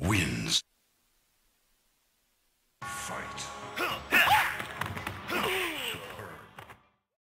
wins. Fight.